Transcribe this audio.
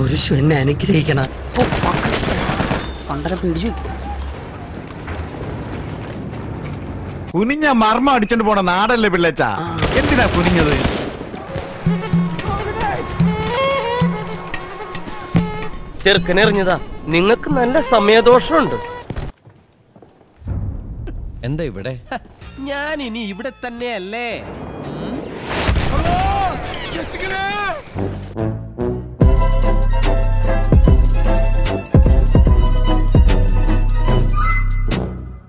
പുരുഷു എന്നെ അനുഗ്രഹിക്കണം. പണ്ടര പിടിച്ചു. കുനിഞ്ഞ മർമ്മ അടിച്ചോണ്ട് പോണ നാടല്ലേ പിള്ളേച്ച? എന്തിനാ കുനിഞ്ഞത്? ചെറുക്കനെറിഞ്ഞതാ നിങ്ങൾക്ക് നല്ല സമയദോഷമുണ്ട്. എന്താ ഇവിടെ? ഞാൻ ഇനി ഇവിടെ തന്നെയല്ലേ?